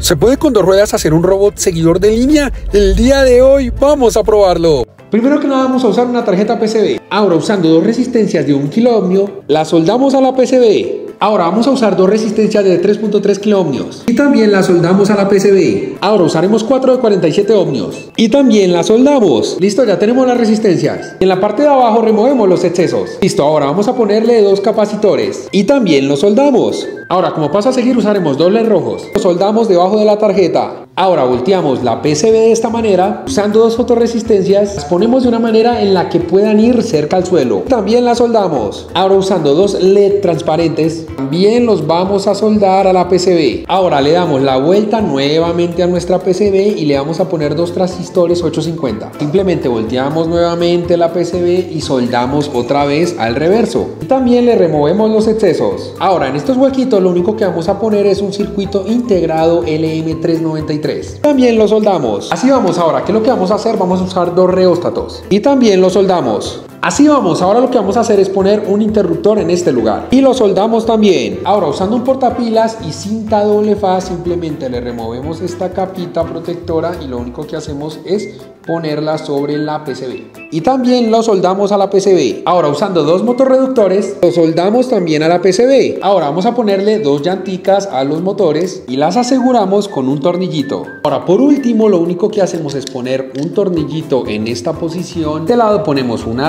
¿Se puede con dos ruedas hacer un robot seguidor de línea? El día de hoy vamos a probarlo. Primero que nada vamos a usar una tarjeta PCB. Ahora usando dos resistencias de 1 kilo ohmio, la soldamos a la PCB. Ahora vamos a usar dos resistencias de 3.3 kilo ohmios y también la soldamos a la PCB. Ahora usaremos 4 de 47 ohmios y también la soldamos. Listo, ya tenemos las resistencias. En la parte de abajo removemos los excesos. Listo, ahora vamos a ponerle dos capacitores y también los soldamos. Ahora, como paso a seguir, usaremos dobles rojos. Los soldamos debajo de la tarjeta. Ahora volteamos la PCB de esta manera, usando dos fotoresistencias, las ponemos de una manera en la que puedan ir cerca al suelo. También las soldamos. Ahora usando dos LED transparentes, también los vamos a soldar a la PCB. Ahora le damos la vuelta nuevamente a nuestra PCB y le vamos a poner dos transistores 850. Simplemente volteamos nuevamente la PCB y soldamos otra vez al reverso. Y también le removemos los excesos. Ahora en estos huequitos lo único que vamos a poner es un circuito integrado LM393. También lo soldamos. Así vamos ahora, ¿qué es lo que vamos a hacer? Vamos a usar dos reóstatos. Y también lo soldamos. Así vamos, ahora lo que vamos a hacer es poner un interruptor en este lugar y lo soldamos también. Ahora usando un portapilas y cinta doble faz simplemente le removemos esta capita protectora y lo único que hacemos es ponerla sobre la PCB. Y también lo soldamos a la PCB. Ahora usando dos motorreductores, lo soldamos también a la PCB. Ahora vamos a ponerle dos llanticas a los motores y las aseguramos con un tornillito. Ahora por último lo único que hacemos es poner un tornillito en esta posición. De lado ponemos una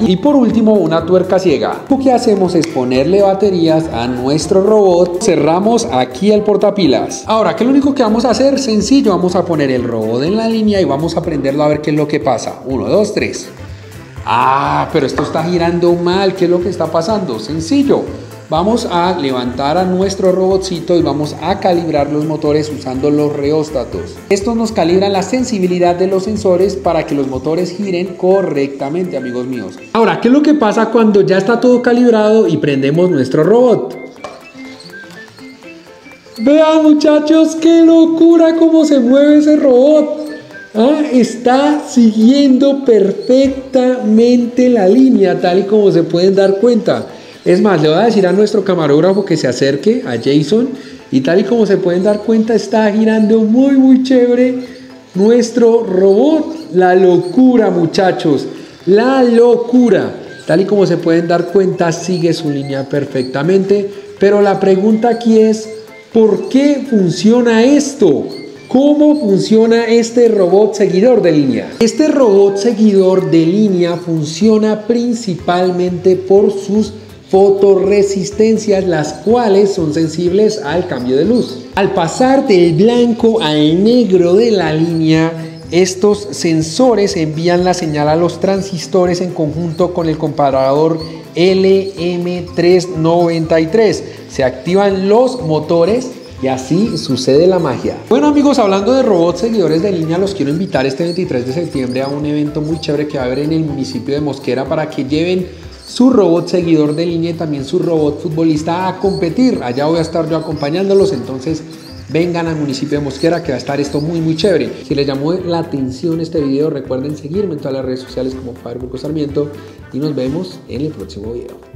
y por último una tuerca ciega. Lo que hacemos es ponerle baterías a nuestro robot. Cerramos aquí el portapilas. Ahora, ¿qué es lo único que vamos a hacer? Sencillo, vamos a poner el robot en la línea y vamos a prenderlo a ver qué es lo que pasa. 1, 2, 3. Ah, pero esto está girando mal. ¿Qué es lo que está pasando? Sencillo. Vamos a levantar a nuestro robotcito y vamos a calibrar los motores usando los reóstatos. Esto nos calibra la sensibilidad de los sensores para que los motores giren correctamente, amigos míos. Ahora, ¿qué es lo que pasa cuando ya está todo calibrado y prendemos nuestro robot? Vean muchachos, qué locura cómo se mueve ese robot. Ah, está siguiendo perfectamente la línea, tal y como se pueden dar cuenta. Es más, le voy a decir a nuestro camarógrafo que se acerque a Jason y tal y como se pueden dar cuenta, está girando muy, muy chévere nuestro robot. La locura, muchachos, la locura. Tal y como se pueden dar cuenta, sigue su línea perfectamente. Pero la pregunta aquí es, ¿por qué funciona esto? ¿Cómo funciona este robot seguidor de línea? Este robot seguidor de línea funciona principalmente por sus fotoresistencias, las cuales son sensibles al cambio de luz. Al pasar del blanco al negro de la línea, estos sensores envían la señal a los transistores en conjunto con el comparador LM393. Se activan los motores y así sucede la magia. Bueno amigos, hablando de robots seguidores de línea, los quiero invitar este 23 de septiembre a un evento muy chévere que va a haber en el municipio de Mosquera para que lleven su robot seguidor de línea y también su robot futbolista a competir. Allá voy a estar yo acompañándolos, entonces vengan al municipio de Mosquera que va a estar esto muy muy chévere. Si les llamó la atención este video, recuerden seguirme en todas las redes sociales como Padre Sarmiento y nos vemos en el próximo video.